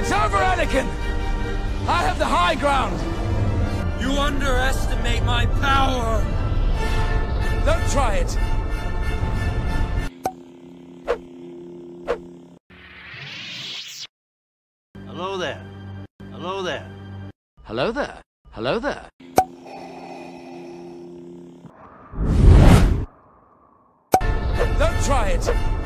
It's over, Anakin! I have the high ground! You underestimate my power! Don't try it! Hello there. Hello there. Hello there. Hello there. Don't try it!